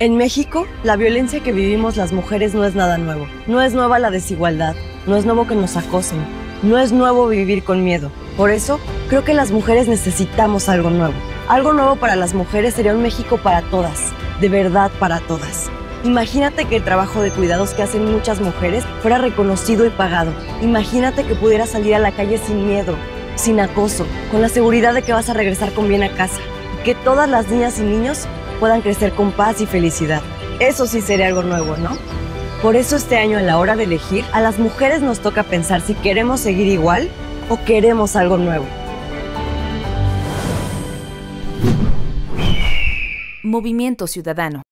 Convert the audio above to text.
En México, la violencia que vivimos las mujeres no es nada nuevo. No es nueva la desigualdad, no es nuevo que nos acosen, no es nuevo vivir con miedo. Por eso, creo que las mujeres necesitamos algo nuevo. Algo nuevo para las mujeres sería un México para todas, de verdad para todas. Imagínate que el trabajo de cuidados que hacen muchas mujeres fuera reconocido y pagado. Imagínate que pudieras salir a la calle sin miedo, sin acoso, con la seguridad de que vas a regresar con bien a casa. Que todas las niñas y niños puedan crecer con paz y felicidad. Eso sí sería algo nuevo, ¿no? Por eso este año a la hora de elegir, a las mujeres nos toca pensar si queremos seguir igual o queremos algo nuevo. Movimiento Ciudadano.